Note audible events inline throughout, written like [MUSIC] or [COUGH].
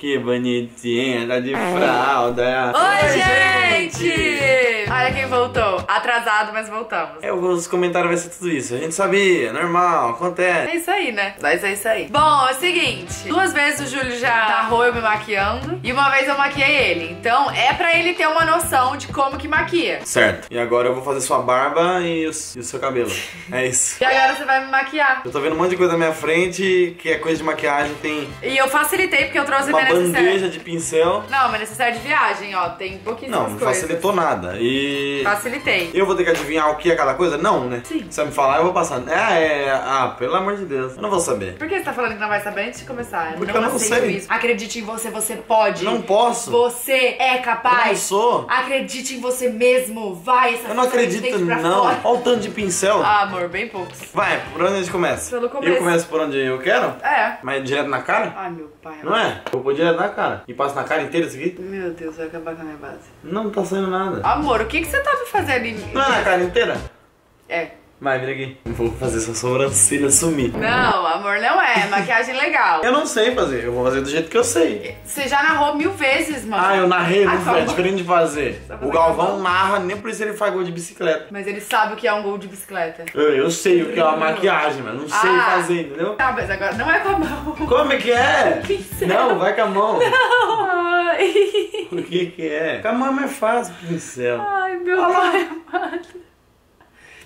Que bonitinha, tá de fralda. Oi, gente! Olha quem voltou. Atrasado, mas voltamos. É, os comentários vai ser tudo isso. A gente sabia, normal, acontece. É isso aí, né? Mas é isso aí. Bom, é o seguinte. Duas vezes o Júlio já narrou eu me maquiando. E uma vez eu maquiei ele. Então é pra ele ter uma noção de como que maquia. Certo. E agora eu vou fazer sua barba e o, e o seu cabelo. É isso. [LAUGHS] E agora você vai me maquiar. Eu tô vendo um monte de coisa na minha frente, que é coisa de maquiagem, tem E eu facilitei porque eu trouxe uma minha necessaire. bandeja de pincel. Não, mas necessário de viagem, ó. Tem pouquíssimas Não, não coisas. facilitou nada. E. Facilitei. Eu vou ter que adivinhar o que é cada coisa? Não, né? Sim. Se você me falar, eu vou passar. Ah, é. Ah, pelo amor de Deus. Eu não vou saber. Por que você tá falando que não vai saber antes de começar? Porque eu não sei. isso. Acredite em você, você pode. Não posso. Você é capaz. Eu não sou. Acredite em você mesmo. Vai, essa Eu não acredito, não. fora. Olha o tanto de pincel. Ah, amor, bem poucos. Vai, por onde a gente começa? Pelo começo. Eu começo por onde eu quero? É. Mas direto na cara? Ai, meu pai. Não é? Eu vou direto na cara. E passo na cara inteira isso aqui? Meu Deus, vai acabar com a minha base. Não tá saindo nada. Amor, o que, que você tá me fazendo em... Não é na cara inteira? É. Vai, vira aqui. Vou fazer sua sobrancelha sumir. Não, amor, não é. Maquiagem legal. Eu não sei fazer, eu vou fazer do jeito que eu sei. Você já narrou mil vezes, mano. Ah, eu narrei, Ai, não por é favor. diferente de fazer. O Galvão narra, nem por isso ele faz gol de bicicleta. Mas ele sabe o que é um gol de bicicleta. Eu, eu sei o que é uma maquiagem, mas não sei Ah. fazer, entendeu? Tá, mas agora não é com a mão. Como é que é? [LAUGHS] Pincel. Não, vai com a mão. Ai, O que que é? Com a mão é fácil, pincel. Ai meu pai amado.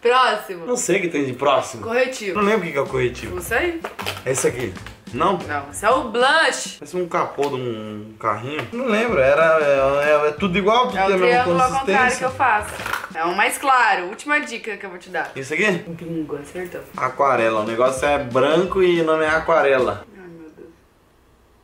Próximo. Não sei o que tem de próximo. Corretivo. Não lembro o que que é o corretivo. Isso aí? É esse aqui. Não? Não, isso é o blush. Parece um capô de um carrinho. Não lembro, era. É, é- é tudo igual, tudo É tem o a mesma triângulo ao contrário que consistência. eu faço. É o mais claro. Última dica que eu vou te dar. Isso aqui? Bingo, acertou. Aquarela. O negócio é branco e o nome é aquarela. Ai, meu Deus.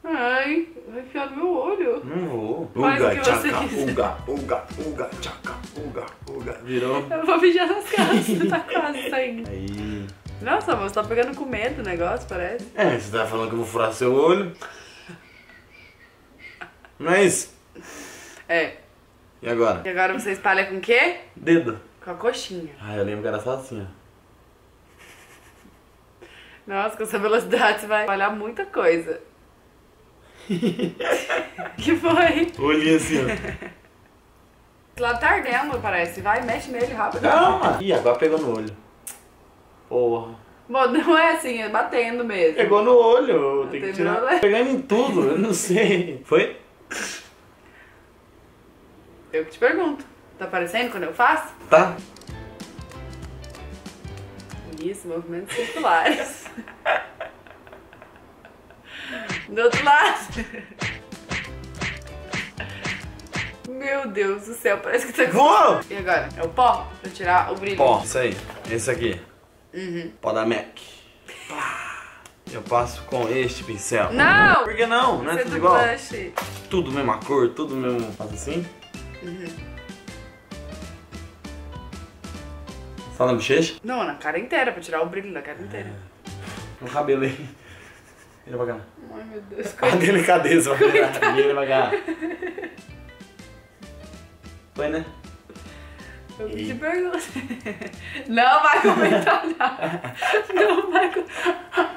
Ai, vai enfiar no meu olho. Não vou. Faz o Uga, que você tchaca, quiser. uga, uga, uga, tchaca, uga, uga. Virou. Eu vou mijar nas calças, tá quase [LAUGHS] saindo. Aí. Nossa, você tá pegando com medo o negócio, parece. É, você tá falando que eu vou furar seu olho. Não é isso? É. E agora? E agora você espalha com o quê? Dedo. Com a coxinha. Ah, eu lembro que era só assim, ó. Nossa, com essa velocidade você vai espalhar muita coisa. [LAUGHS] que foi? Olhinho assim, ó. Lado tá ardendo, parece. Vai, mexe nele rápido. Calma. Ih, agora pegou no olho. Porra. Bom, não é assim, é batendo mesmo. Pegou no olho, tem que tirar. Pegando em tudo, eu não sei. Foi? Eu que te pergunto. Tá aparecendo quando eu faço? Tá. Isso, movimentos circulares. [LAUGHS] Do outro lado. Meu Deus do céu, parece que tá com... E agora? É o pó? Pra tirar o brilho. Pó, isso aí. Esse aqui. Uhum. Pó da MAC. Eu passo com este pincel. Não! Por que não? Não é tudo do igual? blush. Tudo mesma cor, tudo mesmo. Faz assim? Uhum. Só na bochecha? Não, na cara inteira, pra tirar o brilho da cara inteira. No cabelo aí. Vira pra cá. Ai, meu Deus. [LAUGHS] A delicadeza, vai virar. Vira pra cá. Foi, né? Eu que te pergunto. [LAUGHS] Não vai comentar nada. Não vai, co-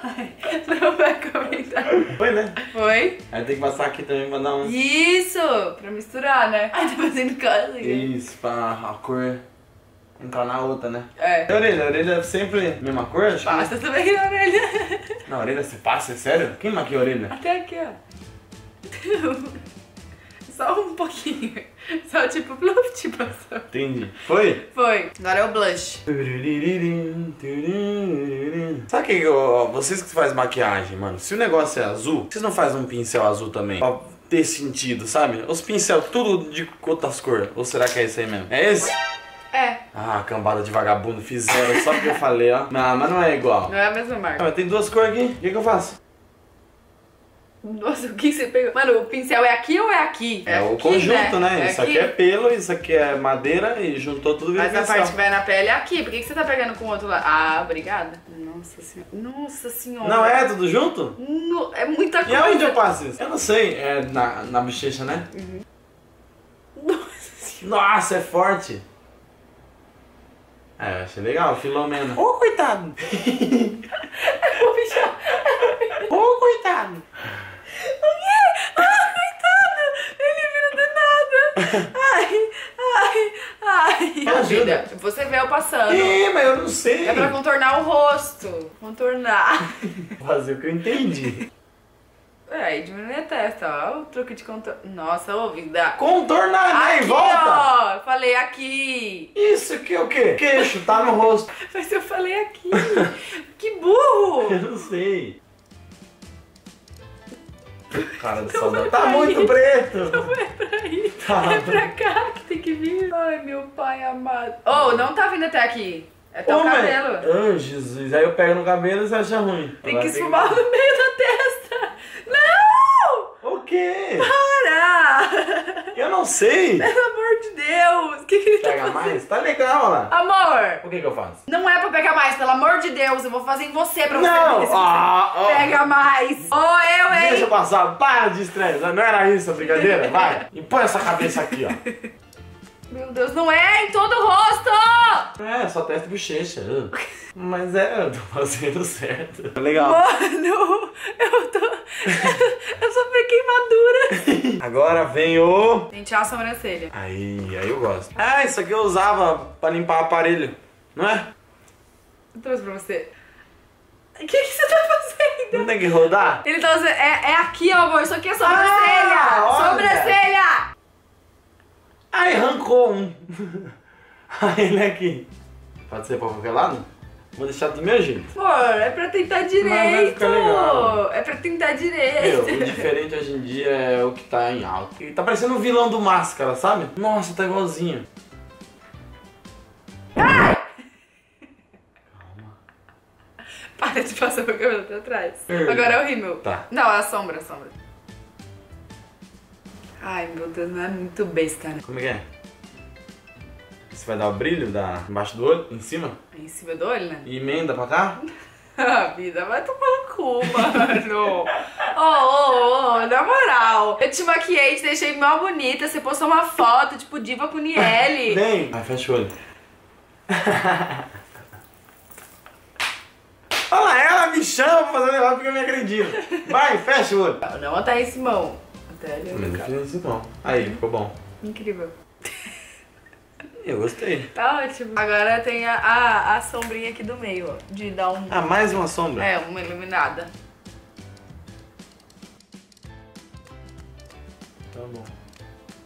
Ai, não vai comentar. Foi, né? Foi? Aí tem que passar aqui também pra dar um. Isso! Pra misturar, né? Ai, tá fazendo coisa. Isso, pra a cor entrar na outra, né? É. A orelha, a orelha é sempre mesma cor? Passa também na orelha. Na orelha você passa, é sério? Quem maquia a orelha? Até aqui, ó. [LAUGHS] Só um pouquinho. Só tipo, pluf, tipo passou. Entendi. Foi? Foi. Agora é o blush. Sabe que eu- vocês que fazem maquiagem, mano, se o negócio é azul, vocês não fazem um pincel azul também? Pra ter sentido, sabe? Os pincel tudo de outras cores. Ou será que é esse aí mesmo? É esse? É. Ah, cambada de vagabundo fizeram só porque eu falei, ó. Não, mas não é igual. Não é a mesma Ah, marca. mas tem duas cores aqui. O que, que eu faço? Nossa, o que você pegou? Mano, o pincel é aqui ou é aqui? É, o aqui, conjunto, né? É isso aqui é pelo, isso aqui é madeira e juntou tudo vira Mas a pincel. parte que vai na pele é aqui. Por que, que você tá pegando com o outro lado? Ah, obrigada. Nossa senhora. Nossa senhora. Não é tudo junto? No- é muita E coisa. aonde eu passo isso? Eu não sei. É na, na bochecha, né? [LAUGHS] Nossa senhora. Nossa, é forte. É, achei legal, Filomena. Ô, oh, coitado! [LAUGHS] Ô, coitado! O quê? Ah, coitado! Ele vira do nada! Ai, ai, ai! Ajuda! Você vê eu passando. Ih, mas eu não sei. É pra contornar o rosto. Contornar. Fazer o que eu entendi. Aí diminui a testa, ó. O truque de contorno. Nossa, ô, vida. Contornar, né? Aqui, volta. ó. Eu falei aqui. Isso aqui é o quê? Queixo, tá no rosto. [LAUGHS] Mas eu falei aqui. que burro. [LAUGHS] Eu não sei. Cara do sol. é Tá muito ir. preto. Não é pra ir. Tá. É pra cá que tem que vir. Ai, meu pai amado. Oh, não tá vindo até aqui. É teu Ô, cabelo. Ah, Jesus. Aí eu pego no cabelo e você acha ruim. Tem Agora que esfumar no meio da testa. Quê? Para! Eu não sei. [LAUGHS] Pelo amor de Deus. O que, que ele tá Pega fazendo? mais? Tá legal, lá. Amor, O que que eu faço? não é pra pegar mais, pelo amor de Deus. Eu vou fazer em você pra você Não! se Ah, ah. pega mais. Ô, eu, Deixa eu hein? passar. Para de estresse. Não era isso a brincadeira? Vai. E põe essa cabeça aqui, ó. [LAUGHS] Meu Deus, não é em todo o rosto! É, só testa e bochecha. [LAUGHS] Mas é, eu tô fazendo certo. Legal. Mano, eu tô. Eu sofri queimadura. [LAUGHS] Agora vem o. Pentear a sobrancelha. Aí, aí eu gosto. Ah, isso aqui eu usava pra limpar aparelho, não é? Eu trouxe pra você. O que, que você tá fazendo? Não tem que rodar? Ele tá usando. É, é aqui, ó, amor. Isso aqui é sobrancelha! Ah, sobrancelha! Ai, arrancou um. [LAUGHS] Aí [LAUGHS] ele aqui. Pode ser pra qualquer lado? Vou deixar do meu jeito. Amor, é pra tentar vai direito. ficar legal. É pra tentar Meu, direito. o diferente hoje em dia é o que tá em alta. E Tá parecendo um vilão do Máscara, sabe? Nossa, tá igualzinho. [LAUGHS] Para de passar meu cabelo pra trás. Hum. Agora é o rímel. Tá. Não, é a sombra, a sombra. Ai, meu Deus, não é muito besta, né? Como é que é? Você vai dar o brilho da... embaixo do olho, em cima? Em cima do olho, né? E emenda pra cá? [LAUGHS] Ah, vida, vai tomar no cu, mano. Ô, ô, ô, na moral. Eu te maquiei, te deixei mó bonita. Você postou uma foto, tipo, diva com Niele. [LAUGHS] Vem! Vai, fecha o olho. [LAUGHS] Olha lá, ela me chama pra fazer um negócio porque eu me acredito. Vai, fecha o olho. Não, até esse mão. Até ali. Não fiz isso não. Aí, ficou bom. Incrível. Eu gostei. Tá ótimo. Agora tem a, a, a sombrinha aqui do meio, ó. De dar um. Ah, mais uma sombra? É, uma iluminada. Tá bom.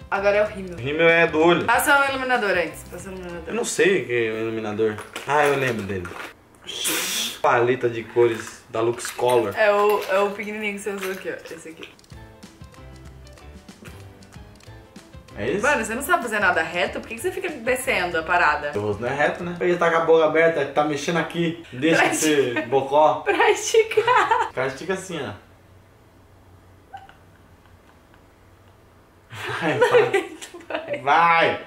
Agora é o O rímel. rímel é do olho. Passa o iluminador antes. Passa o iluminador. Eu não sei o que é o iluminador. Ah, eu lembro dele. Paleta de cores da Lux Color. É o, é o pequenininho que você usou aqui, ó. Esse aqui. É isso? Mano, você não sabe fazer nada reto? Por que que você fica descendo a parada? O rosto não é reto, né? Ele tá com a boca aberta, tá mexendo aqui. Deixa de ser bocó. Pra esticar. O cara estica assim, ó. Vai, vai. Vai!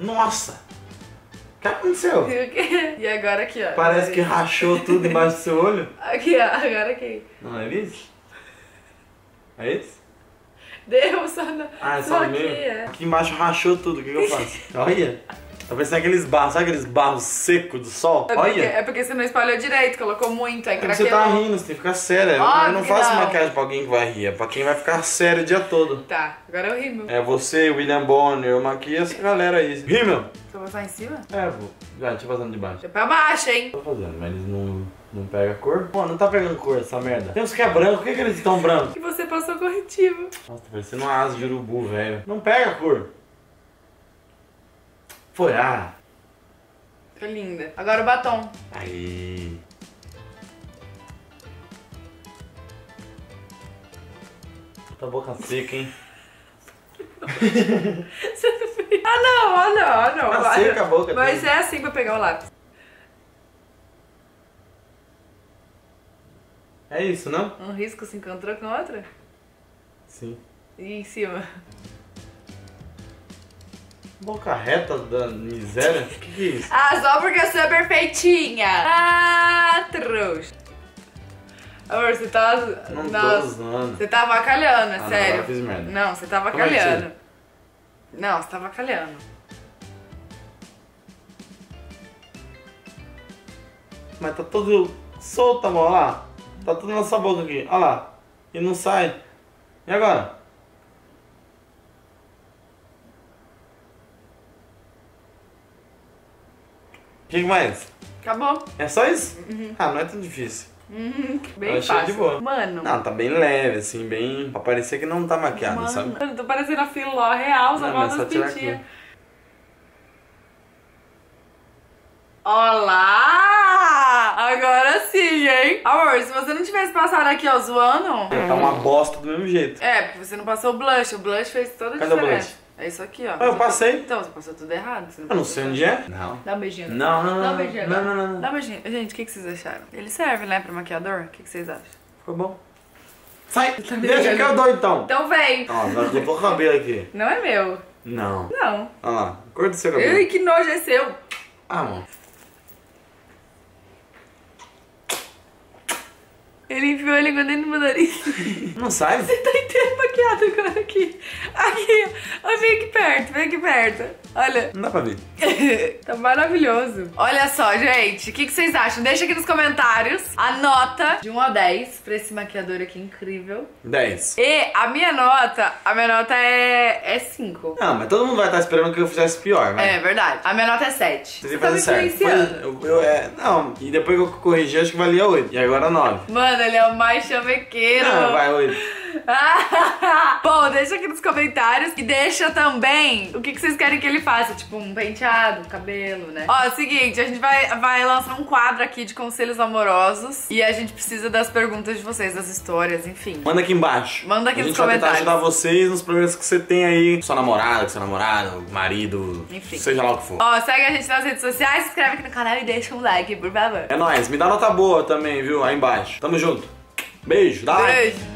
Nossa! O que aconteceu? [LAUGHS] E agora aqui, ó. Parece que rachou tudo embaixo do seu olho. Aqui, ó. Agora aqui. Não é isso? É isso? Deu só na... Ah, é só só aqui, é. Aqui embaixo rachou tudo, o que, que eu faço? [LAUGHS] Olha! Tá parecendo aqueles barros, sabe aqueles barros secos do sol? É porque, Olha! é porque você não espalhou direito, colocou muito, aí É que você tá craquelou. rindo, você tem que ficar sério. Óbvio eu não faço não. maquiagem pra alguém que vai rir, é pra quem vai ficar sério o dia todo. Tá, agora é o rímel. É você, William Bonner, eu maquio essa galera aí. Rímel! Vou passar em cima? É, vou. Já, deixa eu fazendo de baixo. Deixa pra baixo, hein? Tô fazendo, mas eles não, não pegam cor. Pô, não tá pegando cor essa merda. Tem uns que é branco, por que, que eles estão brancos? Você passou corretivo. Nossa, tá parecendo uma asa de urubu, velho. Não pega cor. Foi, ah. Ficou linda. Agora o batom. Aí. Puta boca seca, hein? [LAUGHS] Você não fez. Ah, não, ah, não, ah, não. Tá seca a boca Mas toda. é assim pra pegar o lápis. É isso, não? Um risco se encontrou com outro? Sim. E em cima. Boca reta da miséria? O que, que é isso? Ah, só porque eu sou perfeitinha. Ah, trouxa. Amor, você tá... Não tô Nossa, usando. você tá avacalhando, é Ah, não, sério. agora eu fiz merda. Não, você tá Como é. Não, você tá avacalhando. Mas tá todo solto, amor, lá. Tá tudo nessa boca aqui. Olha lá. E não sai. E agora? O que mais? Acabou. É só isso? Uhum. Ah, não é tão difícil. Uhum, bem eu fácil. de boa. Mano. Não, tá bem leve, assim, bem. Pra parecer que não tá maquiado, mano. sabe? Mano, tô parecendo a filó real, só falta as pintinhas. Olá! Agora sim, hein? Amor, se você não tivesse passado aqui, ó, zoando... Tá uma bosta do mesmo jeito. É, porque você não passou o blush. O blush fez toda a Cadê o diferença. blush? É isso aqui, ó. Ah, eu passei. Então, você passou tudo errado. Você Eu não sei onde é. Não. Dá um beijinho. Não, não, Dá um não. beijinho. Não, não, não. Dá um beijinho. Gente, o que, que vocês acharam? Ele serve, né, pra maquiador? O que, que vocês acham? Ficou bom. Sai! Tá Deixa que eu dou então. Então vem. Ó, agora eu vou o cabelo aqui. Não é meu. Não. Não. Olha lá, cor do seu cabelo. Ai, que nojo é seu. Ah, mano. Ele enfiou a língua dentro do meu nariz. Não [LAUGHS] sai? Você tá inteiro maquiado agora aqui. Aqui, ó. Vem aqui perto, vem aqui perto. Olha. Não dá pra ver. [LAUGHS] tá maravilhoso. Olha só, gente. O que, que vocês acham? Deixa aqui nos comentários a nota de 1 a 10 pra esse maquiador aqui incrível. 10. E a minha nota, a minha nota é, é 5. Não, mas todo mundo vai estar esperando que eu fizesse pior, vai. É verdade. A minha nota é 7. Você Você tá me influenciando. Eu, eu- é, não, e depois que eu corrigi, acho que valia 8. E agora 9. Mano, ele é o mais chavequeiro. Não, vai 8. [LAUGHS] Bom, deixa aqui nos comentários e deixa também o que, que vocês querem que ele faça. Tipo, um penteado, um cabelo, né? Ó, é o seguinte, a gente vai, vai lançar um quadro aqui de conselhos amorosos e a gente precisa das perguntas de vocês, das histórias, enfim. Manda aqui embaixo. Manda aqui a nos gente vai tentar comentários. ajudar vocês nos problemas que você tem aí. Sua namorada, seu namorado, marido, Enfim. seja lá o que for. Ó, segue a gente nas redes sociais, se inscreve aqui no canal e deixa um like, por favor. É nóis, me dá nota boa também, viu? Aí embaixo. Tamo junto. Beijo, dá like. Beijo.